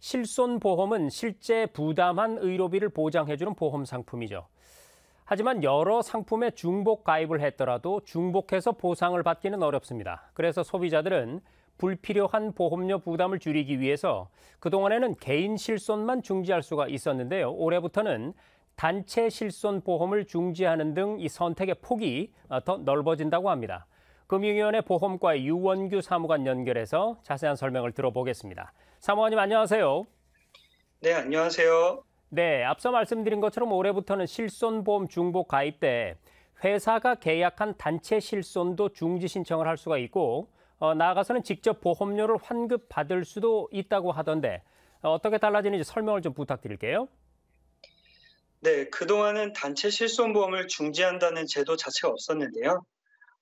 실손보험은 실제 부담한 의료비를 보장해주는 보험 상품이죠. 하지만 여러 상품에 중복 가입을 했더라도 중복해서 보상을 받기는 어렵습니다. 그래서 소비자들은 불필요한 보험료 부담을 줄이기 위해서 그동안에는 개인 실손만 중지할 수가 있었는데요. 올해부터는 단체 실손 보험을 중지하는 등 이 선택의 폭이 더 넓어진다고 합니다. 금융위원회 보험과의 유원규 사무관 연결해서 자세한 설명을 들어보겠습니다. 사무관님 안녕하세요. 네, 안녕하세요. 네, 앞서 말씀드린 것처럼 올해부터는 실손보험 중복 가입 때 회사가 계약한 단체 실손도 중지 신청을 할 수가 있고 어, 나아가서는 직접 보험료를 환급받을 수도 있다고 하던데 어, 어떻게 달라지는지 설명을 좀 부탁드릴게요. 네, 그동안은 단체 실손보험을 중지한다는 제도 자체가 없었는데요.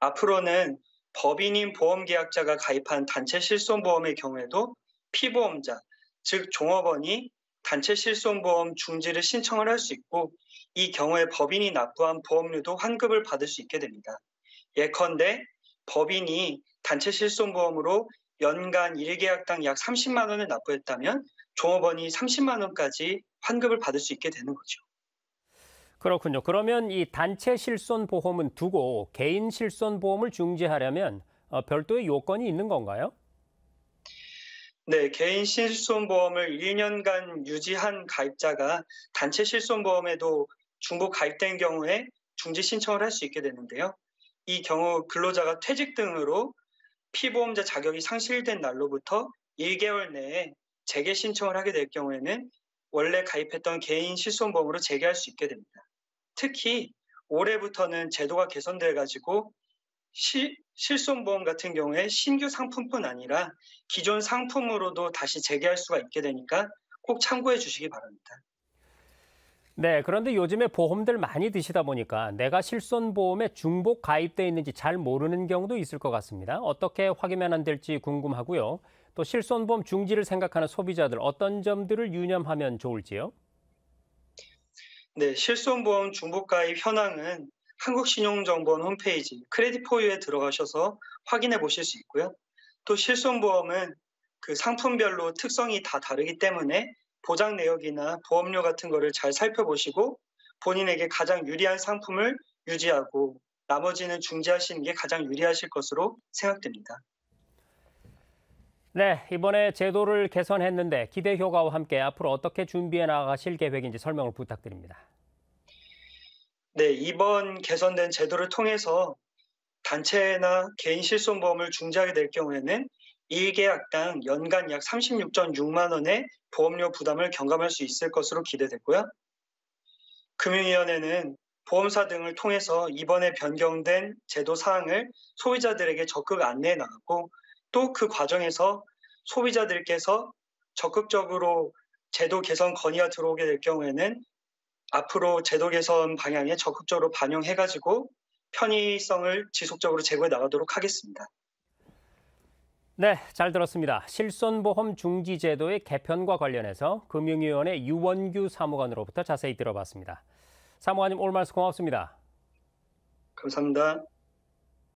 앞으로는 법인인 보험계약자가 가입한 단체 실손보험의 경우에도 피보험자, 즉 종업원이 단체 실손보험 중지를 신청을 할 수 있고 이 경우에 법인이 납부한 보험료도 환급을 받을 수 있게 됩니다. 예컨대 법인이 단체 실손보험으로 연간 1계약당 약 30만 원을 납부했다면 종업원이 30만 원까지 환급을 받을 수 있게 되는 거죠. 그렇군요. 그러면 이 단체 실손 보험은 두고 개인 실손 보험을 중지하려면 어, 별도의 요건이 있는 건가요? 네, 개인 실손보험을 1년간 유지한 가입자가 단체 실손보험에도 중복 가입된 경우에 중지 신청을 할 수 있게 되는데요. 이 경우 근로자가 퇴직 등으로 피보험자 자격이 상실된 날로부터 1개월 내에 재개 신청을 하게 될 경우에는 원래 가입했던 개인 실손보험으로 재개할 수 있게 됩니다. 특히 올해부터는 제도가 개선돼 가지고 시, 실손보험 같은 경우에 신규 상품뿐 아니라 기존 상품으로도 다시 재개할 수가 있게 되니까 꼭 참고해 주시기 바랍니다. 네, 그런데 요즘에 보험들 많이 드시다 보니까 내가 실손보험에 중복 가입돼 있는지 잘 모르는 경우도 있을 것 같습니다. 어떻게 확인하면 될지 궁금하고요. 또 실손보험 중지를 생각하는 소비자들 어떤 점들을 유념하면 좋을지요? 네, 실손보험 중복가입 현황은 한국신용정보원 홈페이지 크레딧포유에 들어가셔서 확인해 보실 수 있고요. 또 실손보험은 그 상품별로 특성이 다 다르기 때문에 보장 내역이나 보험료 같은 거를 잘 살펴보시고 본인에게 가장 유리한 상품을 유지하고 나머지는 중지하시는 게 가장 유리하실 것으로 생각됩니다. 네, 이번에 제도를 개선했는데 기대 효과와 함께 앞으로 어떻게 준비해 나가실 계획인지 설명을 부탁드립니다. 네, 이번 개선된 제도를 통해서 단체나 개인 실손보험을 중지하게 될 경우에는 1계약당 연간 약 36.6만 원의 보험료 부담을 경감할 수 있을 것으로 기대되고요. 금융위원회는 보험사 등을 통해서 이번에 변경된 제도 사항을 소비자들에게 적극 안내해 나가고 또 그 과정에서 소비자들께서 적극적으로 제도 개선 건의가 들어오게 될 경우에는 앞으로 제도 개선 방향에 적극적으로 반영해가지고 편의성을 지속적으로 제고해 나가도록 하겠습니다. 네, 잘 들었습니다. 실손보험 중지 제도의 개편과 관련해서 금융위원회 유원규 사무관으로부터 자세히 들어봤습니다. 사무관님 오늘 말씀 고맙습니다. 감사합니다.